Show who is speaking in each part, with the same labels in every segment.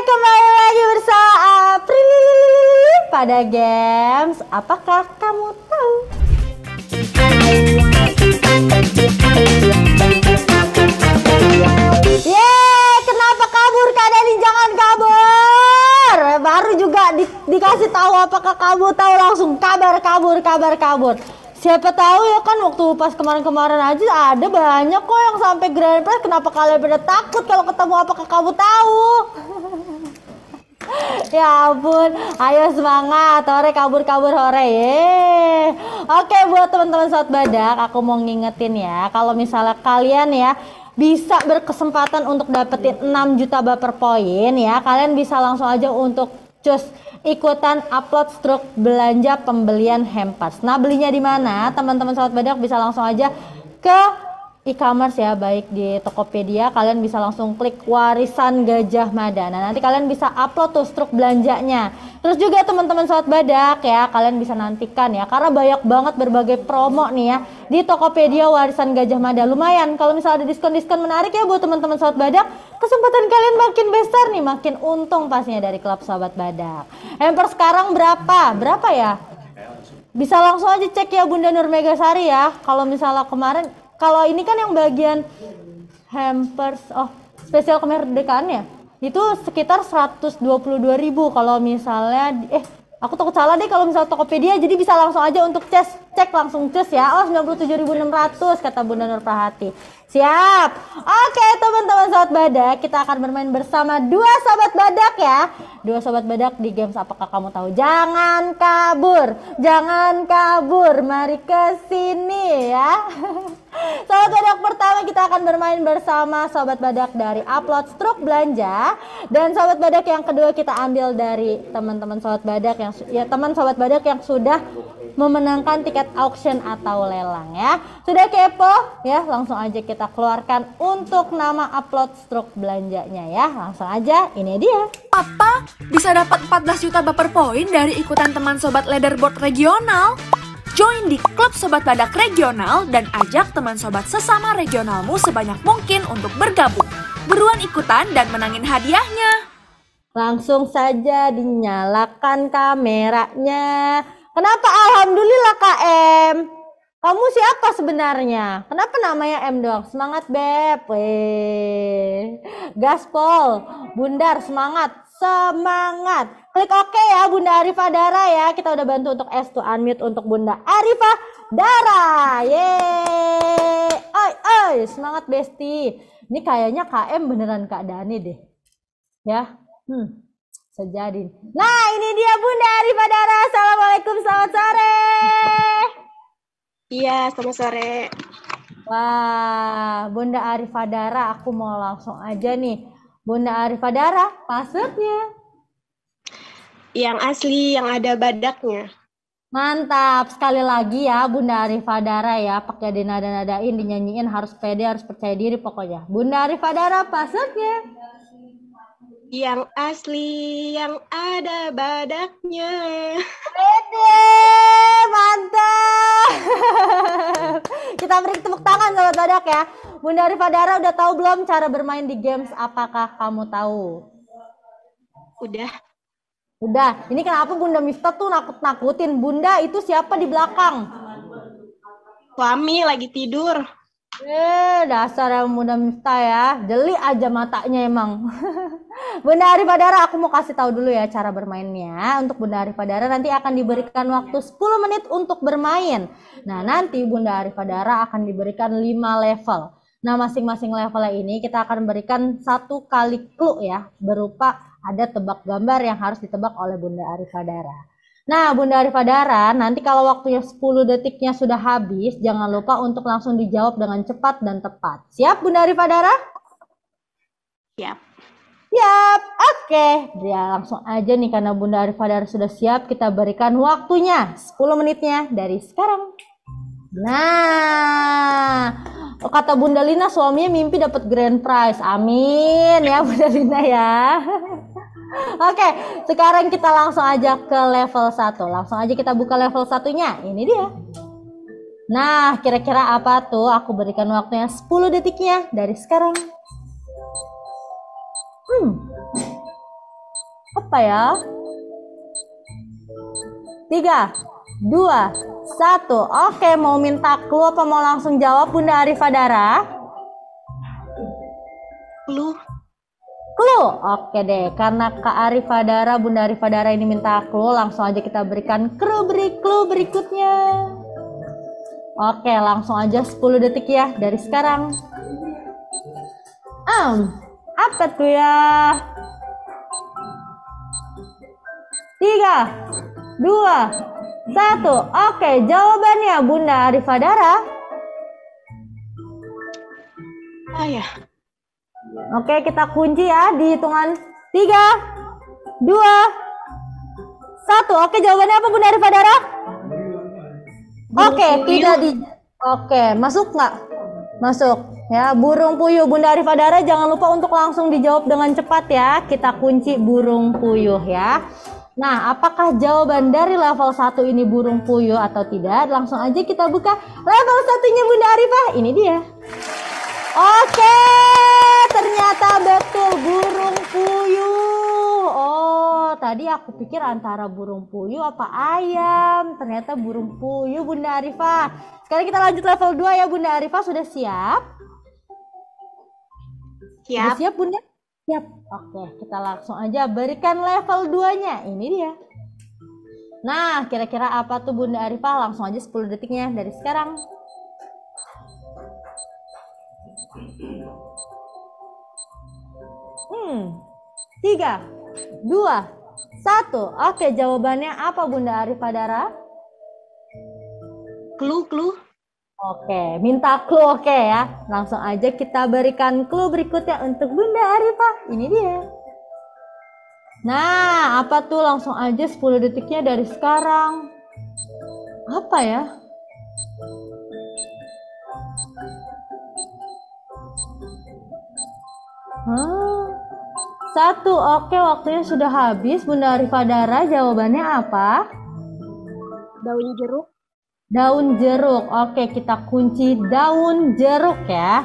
Speaker 1: kembali lagi bersama April pada games. Apakah kamu tahu? Yeay, kenapa kabur Kak? Jangan kabur. Baru juga di- dikasih tahu apakah kamu tahu langsung kabar kabur kabar kabur. Siapa tahu ya kan waktu pas kemarin-kemarin aja ada banyak kok yang sampai grand prize. Kenapa kalian pada takut kalau ketemu apakah kamu tahu? ya ampun, ayo semangat, hore kabur-kabur hore ye. Oke buat teman-teman saat badak, aku mau ngingetin ya, kalau misalnya kalian ya bisa berkesempatan untuk dapetin 6 juta baper poin ya, kalian bisa langsung aja untuk cus ikutan upload struk belanja pembelian hampers. Nah belinya di mana? Teman-teman sahabat badak bisa langsung aja ke e-commerce ya baik di Tokopedia kalian bisa langsung klik warisan Gajah Mada. Nah nanti kalian bisa upload tuh struk belanjanya. Terus juga teman-teman sahabat badak ya kalian bisa nantikan ya karena banyak banget berbagai promo nih ya di Tokopedia warisan Gajah Mada. Lumayan kalau misalnya ada diskon-diskon menarik ya buat teman-teman sahabat badak kesempatan kalian makin besar nih makin untung pastinya dari klub sahabat badak. Emper sekarang berapa? Berapa ya? Bisa langsung aja cek ya Bunda Nur Megasari ya kalau misalnya kemarin kalau ini kan yang bagian hampers oh spesial kemerdekaan ya itu sekitar 122.000 kalau misalnya eh aku takut salah deh kalau misalnya Tokopedia jadi bisa langsung aja untuk cek cek langsung cek ya. Oh 97.600 kata Bunda Nur Prahati. Siap. Oke teman-teman sahabat badak kita akan bermain bersama dua sahabat badak ya. Dua sahabat badak di games apakah kamu tahu? Jangan kabur. Jangan kabur. Mari ke sini ya Sahabat badak pertama kita akan bermain bersama sahabat badak dari upload struk belanja dan sahabat badak yang kedua kita ambil dari teman-teman sahabat badak yang ya teman sahabat badak yang sudah memenangkan tiket auction atau lelang ya. Sudah kepo ya langsung aja kita keluarkan untuk nama upload struk belanjanya ya. Langsung aja ini dia.
Speaker 2: Apa? Bisa dapat 14 juta baper poin dari ikutan teman sobat leaderboard regional? Join di klub sobat badak regional dan ajak teman sobat sesama regionalmu sebanyak mungkin untuk bergabung. Buruan ikutan dan menangin hadiahnya.
Speaker 1: Langsung saja dinyalakan kameranya. Kenapa alhamdulillah KM? Kamu siapa sebenarnya? Kenapa namanya M doang? Semangat Beb. Gaspol. Bundar semangat. Semangat. Klik oke ya Bunda Arifah Dara ya. Kita udah bantu untuk S to unmute untuk Bunda Arifah Dara. Yeay. Oi, oi. Semangat Besti. Ini kayaknya KM beneran Kak Dani deh. Ya. Hmm. Sejadi. Nah, ini dia Bunda Arifah Dara. Assalamualaikum, selamat sore.
Speaker 3: Iya, selamat sore.
Speaker 1: Wah, Bunda Arifah Dara, aku mau langsung aja nih. Bunda Arifah Dara, passwordnya.
Speaker 3: Yang asli, yang ada badaknya.
Speaker 1: Mantap, sekali lagi ya Bunda Arifah Dara ya. Pakai dinada-nadain, dinyanyiin, harus pede, harus percaya diri pokoknya. Bunda Arifah Dara, passwordnya.
Speaker 3: Yang asli, yang ada badaknya.
Speaker 1: Pede, mantap. Kita beri tepuk tangan sobat badak ya. Bunda Arifah Dara udah tahu belum cara bermain di games? Apakah kamu tahu?
Speaker 3: Udah.
Speaker 1: Udah, ini kenapa Bunda Miftah tuh nakut-nakutin? Bunda itu siapa di belakang?
Speaker 3: Suami lagi tidur.
Speaker 1: Eh, dasar yang Bunda Miftah ya. Jeli aja matanya emang. Bunda Arifah Dara, aku mau kasih tahu dulu ya cara bermainnya. Untuk Bunda Arifah Dara nanti akan diberikan waktu 10 menit untuk bermain. Nah, nanti Bunda Arifah Dara akan diberikan 5 level. Nah, masing-masing levelnya ini kita akan berikan satu kali clue ya, berupa ada tebak gambar yang harus ditebak oleh Bunda Arifah Dara. Nah, Bunda Arifah Dara, nanti kalau waktunya 10 detiknya sudah habis, jangan lupa untuk langsung dijawab dengan cepat dan tepat. Siap, Bunda Arifah Dara?
Speaker 3: Siap.
Speaker 1: Siap, oke. Ya, langsung aja nih karena Bunda Arifah Dara sudah siap, kita berikan waktunya 10 menitnya dari sekarang. Nah, kata Bunda Lina suaminya mimpi dapat grand prize. Amin ya Bunda Lina ya. Oke, sekarang kita langsung aja ke level 1. Langsung aja kita buka level satunya. Ini dia. Nah, kira-kira apa tuh? Aku berikan waktunya 10 detiknya dari sekarang. Hmm. Apa ya? Tiga, dua, satu. Oke, mau minta clue apa mau langsung jawab Bunda Arifah Dara?
Speaker 3: Clue.
Speaker 1: Clue. Oke deh, karena Kak Arifah Dara, Bunda Arifah Dara ini minta clue, langsung aja kita berikan clue, beri clue berikutnya. Oke, langsung aja 10 detik ya dari sekarang. Um, apa tuh ya? Tiga, dua, satu. Oke, jawabannya Bunda Arifah Dara.
Speaker 3: Ah ya.
Speaker 1: Oke, kita kunci ya di hitungan tiga, dua, satu. Oke, jawabannya apa Bunda Arifah Dara? Oke, tidak di. Oke, masuk nggak? Masuk. Ya, burung puyuh Bunda Arifah Dara jangan lupa untuk langsung dijawab dengan cepat ya. Kita kunci burung puyuh ya. Nah, apakah jawaban dari level 1 ini burung puyuh atau tidak? Langsung aja kita buka level satunya Bunda Arifah. Ini dia. Oke, ternyata betul burung puyuh. Oh, tadi aku pikir antara burung puyuh apa ayam. Ternyata burung puyuh Bunda Arifah. Sekarang kita lanjut level 2 ya Bunda Arifah. Sudah siap? Sudah
Speaker 3: Siap.
Speaker 1: siap Bunda? Siap. Oke, kita langsung aja berikan level 2-nya. Ini dia. Nah, kira-kira apa tuh Bunda Arifah? Langsung aja 10 detiknya dari sekarang. Hmm, tiga, dua, satu. Oke, jawabannya apa Bunda Arifah Dara?
Speaker 3: Clue, clue.
Speaker 1: Oke, minta clue oke ya. Langsung aja kita berikan clue berikutnya untuk Bunda Arifah. Ini dia. Nah, apa tuh langsung aja 10 detiknya dari sekarang. Apa ya? Hah? Satu, oke waktunya sudah habis. Bunda Arifah Dara jawabannya apa?
Speaker 3: Daun jeruk.
Speaker 1: Daun jeruk. Oke, kita kunci daun jeruk ya.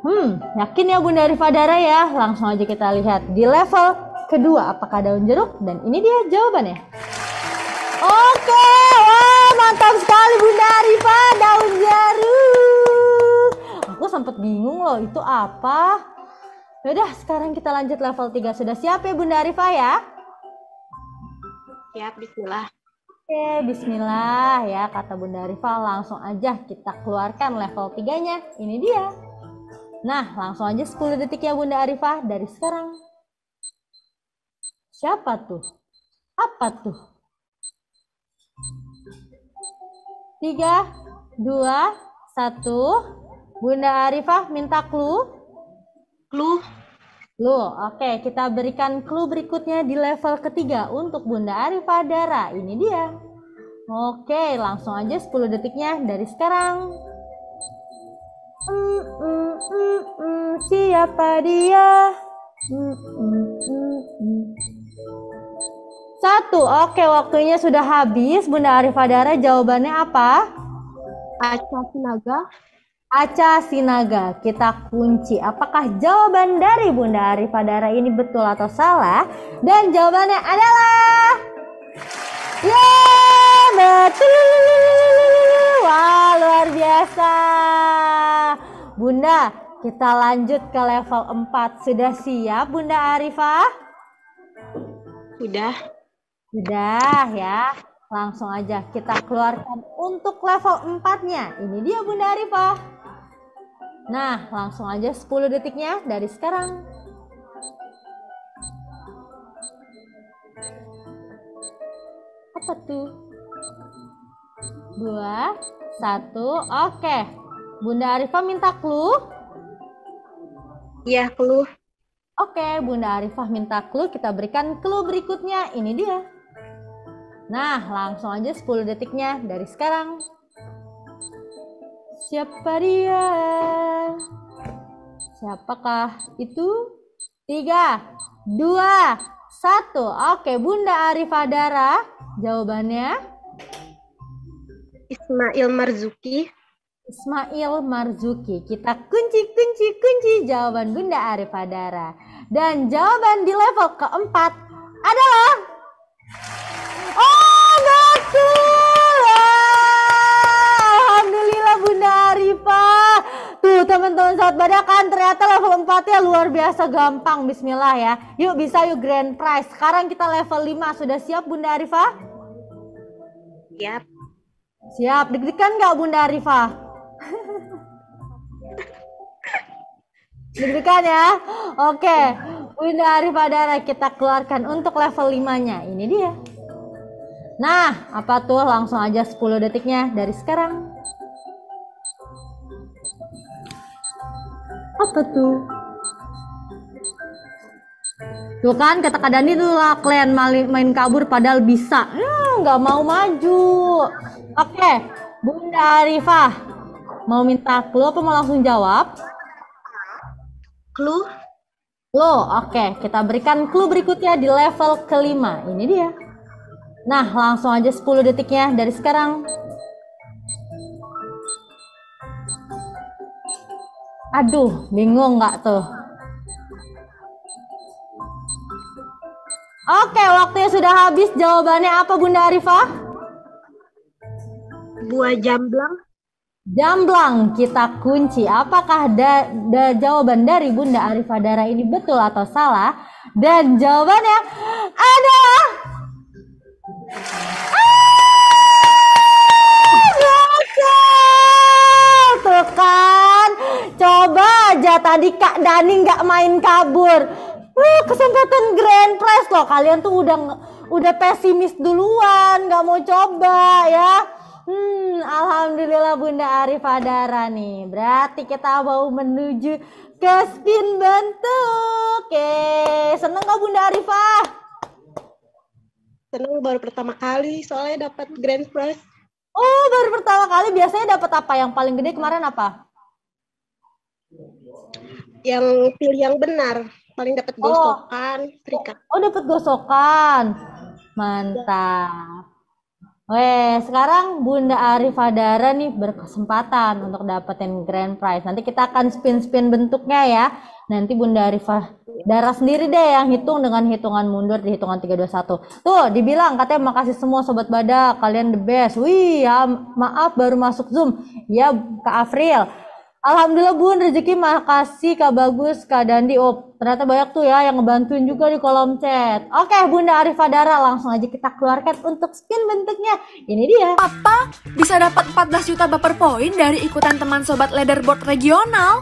Speaker 1: Hmm, yakin ya Bunda Arifah Dara ya? Langsung aja kita lihat di level kedua apakah daun jeruk dan ini dia jawabannya. Oke, wah mantap sekali Bunda Arifah daun jeruk. Aku sempat bingung loh itu apa. Yaudah, sekarang kita lanjut level 3. Sudah siap ya Bunda Arifah ya?
Speaker 3: Siap, bismillah.
Speaker 1: Oke, bismillah ya kata Bunda Arifah langsung aja kita keluarkan level 3-nya. Ini dia. Nah, langsung aja 10 detik ya Bunda Arifah dari sekarang. Siapa tuh? Apa tuh? 3 2 1 Bunda Arifah minta clue.
Speaker 3: Clue.
Speaker 1: Clue, oke kita berikan clue berikutnya di level ketiga untuk Bunda Arifah Dara. Ini dia. Oke, langsung aja 10 detiknya dari sekarang. Mm, mm, mm, mm, siapa dia? Mm, mm, mm, mm. Satu, oke waktunya sudah habis. Bunda Arifah Dara jawabannya apa?
Speaker 3: Aca Sinaga.
Speaker 1: Aca Sinaga. Kita kunci. Apakah jawaban dari Bunda Arifah Dara ini betul atau salah? Dan jawabannya adalah Yeay, betul. Wah, luar biasa. Bunda, kita lanjut ke level 4. Sudah siap Bunda Arifah?
Speaker 3: Sudah.
Speaker 1: Sudah ya. Langsung aja kita keluarkan untuk level 4-nya. Ini dia Bunda Arifah. Nah, langsung aja 10 detiknya dari sekarang. Apa tuh? Dua, satu, oke. Bunda Arifah minta clue.
Speaker 3: Iya, clue.
Speaker 1: Oke, Bunda Arifah minta clue, kita berikan clue berikutnya. Ini dia. Nah, langsung aja 10 detiknya dari sekarang. Siapa dia? Siapakah itu? Tiga, dua, satu. Oke, Bunda Arifah Dara. Jawabannya
Speaker 3: Ismail Marzuki.
Speaker 1: Ismail Marzuki. Kita kunci, kunci, kunci jawaban Bunda Arifah Dara. Dan jawaban di level keempat adalah Oh, betul. Alhamdulillah Bunda Arifah. Tuh, teman-teman sahabat badak kan ternyata level 4-nya luar biasa gampang. Bismillah ya. Yuk bisa yuk grand prize. Sekarang kita level 5. Sudah siap Bunda Arifah?
Speaker 3: Siap.
Speaker 1: Siap. Deg-degan nggak Bunda Arifah? Deg-degan ya? Oke. Bunda Arifah Dara kita keluarkan untuk level 5-nya. Ini dia. Nah, apa tuh? Langsung aja 10 detiknya dari sekarang. Apa tuh? Tuh kan kata Kak Dani tuh lah kalian main, kabur padahal bisa. Ya, nggak mau maju. Oke, Bunda Arifah. Mau minta clue apa mau langsung jawab?
Speaker 3: Clue.
Speaker 1: Lo, oke, kita berikan clue berikutnya di level kelima. Ini dia. Nah, langsung aja 10 detiknya dari sekarang. Aduh, bingung nggak tuh? Oke, waktunya sudah habis. Jawabannya apa Bunda Arifah?
Speaker 3: Buah jamblang.
Speaker 1: Jamblang kita kunci. Apakah da, da- jawaban dari Bunda Arifah Dara ini betul atau salah? Dan jawabannya adalah Ah, coba aja tadi Kak Dani nggak main kabur. Uh, kesempatan grand prize loh. Kalian tuh udah udah pesimis duluan, nggak mau coba ya. Hmm, alhamdulillah Bunda Arifah Dara nih. Berarti kita mau menuju ke spin bentuk. Oke, seneng nggak Bunda Arifah?
Speaker 3: Senang baru pertama kali soalnya dapat grand prize.
Speaker 1: Oh, baru pertama kali biasanya dapat apa? Yang paling gede kemarin apa?
Speaker 3: Yang pilih yang benar. Paling dapat
Speaker 1: Oh.
Speaker 3: gosokan, terikat.
Speaker 1: Oh, dapat gosokan. Mantap. Weh, sekarang Bunda Arifah Dara nih berkesempatan untuk dapetin grand prize. Nanti kita akan spin-spin bentuknya ya. Nanti Bunda Arifah Dara sendiri deh yang hitung dengan hitungan mundur di hitungan 3, 2, 1. Tuh, dibilang katanya makasih semua Sobat Badak, kalian the best. Wih, ya maaf baru masuk Zoom. Ya, Kak Afril. Alhamdulillah Bun, rezeki makasih Kak Bagus, Kak Dandi. Oh, ternyata banyak tuh ya yang ngebantuin juga di kolom chat. Oke, Bunda Arifah Dara, langsung aja kita keluarkan untuk spin bentuknya. Ini dia.
Speaker 2: Apa? Bisa dapat 14 juta baper poin dari ikutan teman sobat leaderboard regional?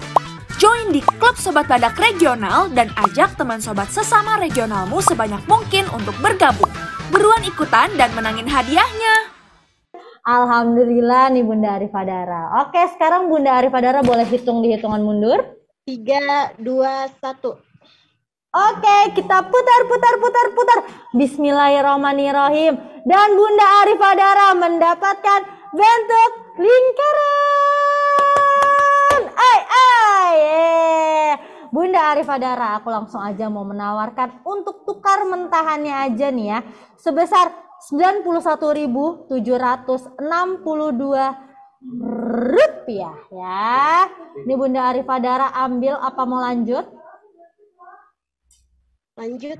Speaker 2: Join di klub Sobat Badak Regional dan ajak teman sobat sesama regionalmu sebanyak mungkin untuk bergabung. Buruan ikutan dan menangin hadiahnya.
Speaker 1: Alhamdulillah nih Bunda Arifah Dara. Oke, sekarang Bunda Arifah Dara boleh hitung di hitungan mundur.
Speaker 3: Tiga, dua, satu.
Speaker 1: Oke, kita putar, putar, putar, putar. Bismillahirrahmanirrahim. Dan Bunda Arifah Dara mendapatkan bentuk lingkaran. Ay, ay. eh. Bunda Arifah Dara, aku langsung aja mau menawarkan untuk tukar mentahannya aja nih ya. Sebesar 91.762 rupiah ya. Ini Bunda Arifah Dara ambil apa mau lanjut?
Speaker 3: Lanjut.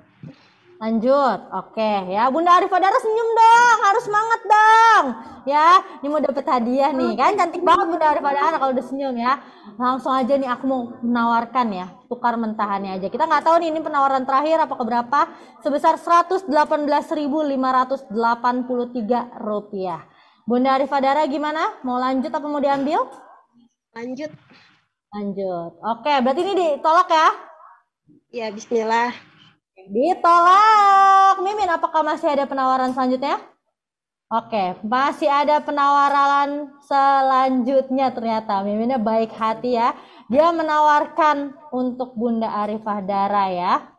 Speaker 1: Lanjut, oke ya Bunda Arifah Dara senyum dong, harus semangat dong ya. Ini mau dapet hadiah nih kan, cantik banget Bunda Arifah Dara kalau udah senyum ya. Langsung aja nih aku mau menawarkan ya, tukar mentahannya aja. Kita nggak tahu nih ini penawaran terakhir apa keberapa, sebesar 118.583 rupiah. Bunda Arifah Dara gimana? Mau lanjut apa mau diambil?
Speaker 3: Lanjut.
Speaker 1: Lanjut. Oke, berarti ini ditolak ya?
Speaker 3: Ya, bismillah.
Speaker 1: Ditolak. Mimin, apakah masih ada penawaran selanjutnya? Oke, masih ada penawaran selanjutnya ternyata. Miminnya baik hati ya. Dia menawarkan untuk Bunda Arifah Dara ya.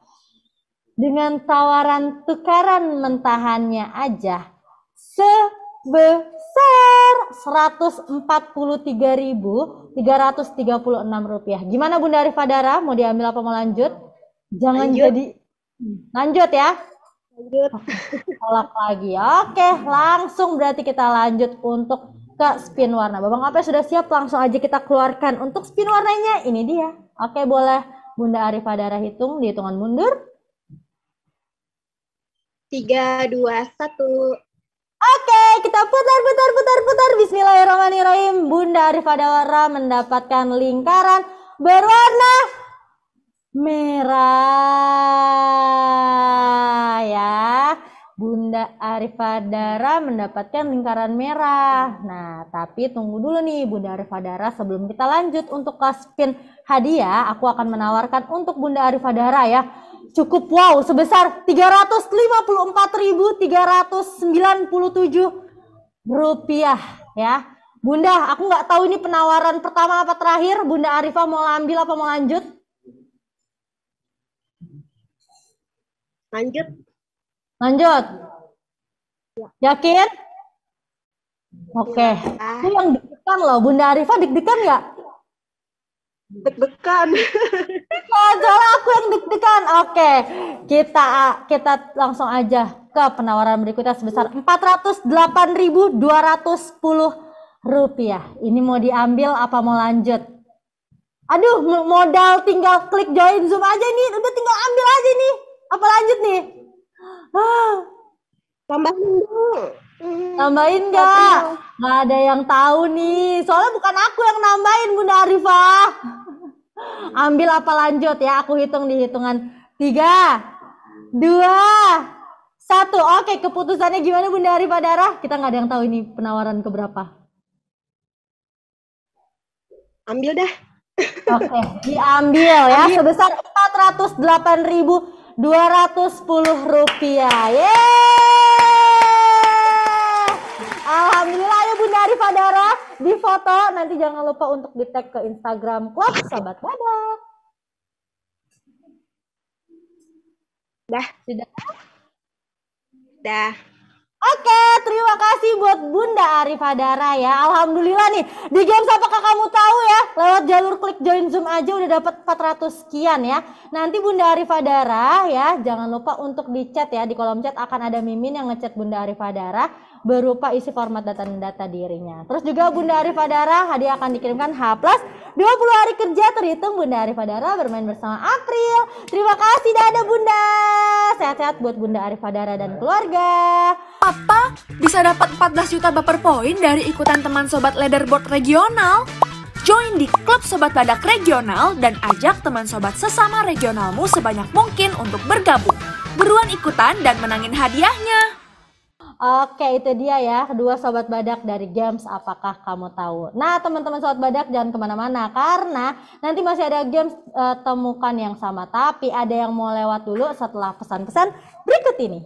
Speaker 1: Dengan tawaran tukaran mentahannya aja sebesar 143.336 rupiah. Gimana Bunda Arifah Dara? Mau diambil apa mau lanjut? Jangan
Speaker 3: Lanjut.
Speaker 1: jadi lanjut ya.
Speaker 3: Lanjut.
Speaker 1: Tolak lagi. Oke, langsung berarti kita lanjut untuk ke spin warna. Babang apa sudah siap? Langsung aja kita keluarkan untuk spin warnanya. Ini dia. Oke, boleh Bunda Arifah Dara hitung di hitungan mundur.
Speaker 3: tiga, dua, satu.
Speaker 1: Oke, kita putar, putar, putar, putar. Bismillahirrahmanirrahim. Bunda Arifah Dawara mendapatkan lingkaran berwarna merah ya. Bunda Arifah Dara mendapatkan lingkaran merah. Nah, tapi tunggu dulu nih Bunda Arifah Dara sebelum kita lanjut untuk kelas spin hadiah, aku akan menawarkan untuk Bunda Arifah Dara ya. Cukup wow sebesar 354.397 rupiah ya. Bunda, aku nggak tahu ini penawaran pertama apa terakhir. Bunda Arifah mau ambil apa mau lanjut?
Speaker 3: Lanjut.
Speaker 1: Lanjut. Yakin? Oke.
Speaker 3: Ah,
Speaker 1: Ini yang deg-degan loh, Bunda Arifah deg-degan nggak?
Speaker 3: deg-degan.
Speaker 1: Oh, soalnya aku yang deg-degan. Oke, kita kita langsung aja ke penawaran berikutnya sebesar 408.210 rupiah. Ini mau diambil apa mau lanjut? Aduh, mo- modal tinggal klik join Zoom aja nih. Udah tinggal ambil aja nih. Apa lanjut nih? Ah,
Speaker 3: Tambahin dong. Hmm,
Speaker 1: Tambahin nggak? Nggak ada yang tahu nih. Soalnya bukan aku yang nambahin Bunda Arifah. Ambil apa lanjut ya? Aku hitung di hitungan tiga, dua, satu. Oke, keputusannya gimana Bunda Arifah Darah? Kita nggak ada yang tahu ini penawaran keberapa.
Speaker 3: Ambil dah.
Speaker 1: Oke, diambil ya sebesar 408.210 rupiah. Yeay! Alhamdulillah ya Bunda Arifah Dara di foto. Nanti jangan lupa untuk di tag ke Instagram Klub Sobat Badak.
Speaker 3: Dah.
Speaker 1: Sudah.
Speaker 3: Dah.
Speaker 1: Oke, terima kasih buat Bunda Arifah Dara ya. Alhamdulillah nih, di games apakah kamu tahu ya? Lewat jalur klik join Zoom aja udah dapat 400 sekian ya. Nanti Bunda Arifah Dara ya, jangan lupa untuk di chat ya. Di kolom chat akan ada Mimin yang ngechat Bunda Arifah Dara berupa isi format data dan data dirinya. Terus juga Bunda Arifah Dara hadiah akan dikirimkan H plus 20 hari kerja terhitung Bunda Arifah Dara bermain bersama April. Terima kasih dadah Bunda. Sehat-sehat buat Bunda Arifah Dara dan keluarga.
Speaker 2: Apa? Bisa dapat 14 juta baper poin dari ikutan teman sobat leaderboard regional? Join di klub Sobat Badak Regional dan ajak teman sobat sesama regionalmu sebanyak mungkin untuk bergabung. Buruan ikutan dan menangin hadiahnya.
Speaker 1: Oke, itu dia ya, kedua Sobat Badak dari games apakah kamu tahu? Nah, teman-teman Sobat Badak jangan ke mana-mana, karena nanti masih ada games uh, temukan yang sama, tapi ada yang mau lewat dulu setelah pesan-pesan berikut ini.